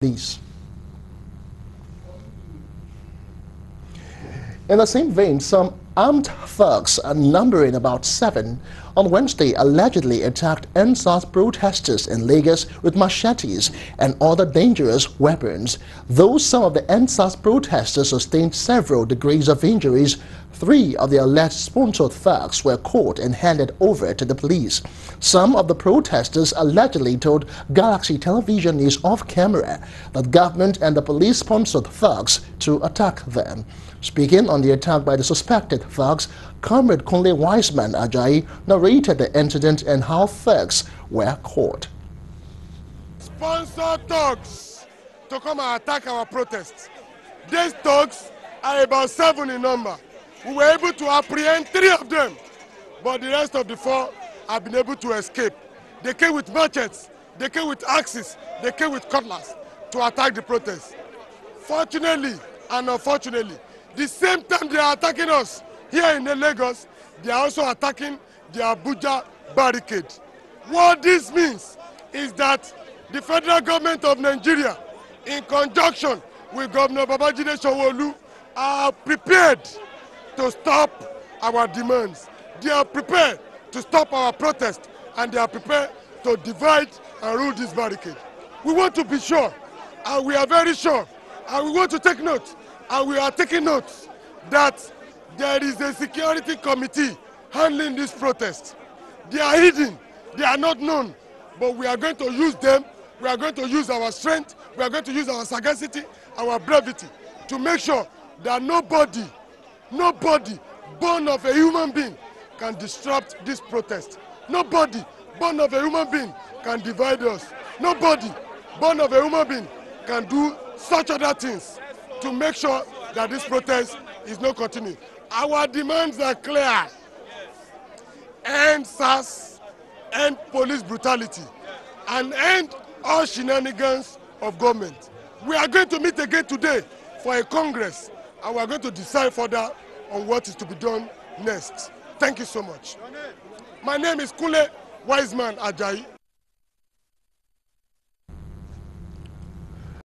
police. In the same vein, some armed thugs, numbering about seven, on Wednesday allegedly attacked EndSARS protesters in Lagos with machetes and other dangerous weapons. Though some of the EndSARS protesters sustained several degrees of injuries, three of the alleged sponsored thugs were caught and handed over to the police. Some of the protesters allegedly told Galaxy Television News off camera that government and the police sponsored thugs to attack them. Speaking on the attack by the suspected thugs, Comrade Kunle Wiseman Ajayi narrated the incident and how thugs were caught. Sponsored thugs to come and attack our protests. These thugs are about seven in number. We were able to apprehend three of them, but the rest of the four have been able to escape. They came with machetes, they came with axes, they came with cutlass to attack the protests. Fortunately and unfortunately, the same time they are attacking us here in Lagos, they are also attacking the Abuja barricade. What this means is that the federal government of Nigeria, in conjunction with Governor Babajide Sanwo-Olu, are prepared to stop our demands. They are prepared to stop our protest and they are prepared to divide and rule this barricade. We want to be sure and we are very sure and we want to take note and we are taking note that there is a security committee handling this protest. They are hidden, they are not known, but we are going to use them, we are going to use our strength, we are going to use our sagacity, our brevity to make sure that nobody, nobody born of a human being can disrupt this protest. Nobody born of a human being can divide us. Nobody born of a human being can do such other things to make sure that this protest is not continuing. Our demands are clear. End SARS, end police brutality, and end all shenanigans of government. We are going to meet again today for a congress, and we are going to decide further on what is to be done next. Thank you so much. My name is Kule Wiseman Ajayi.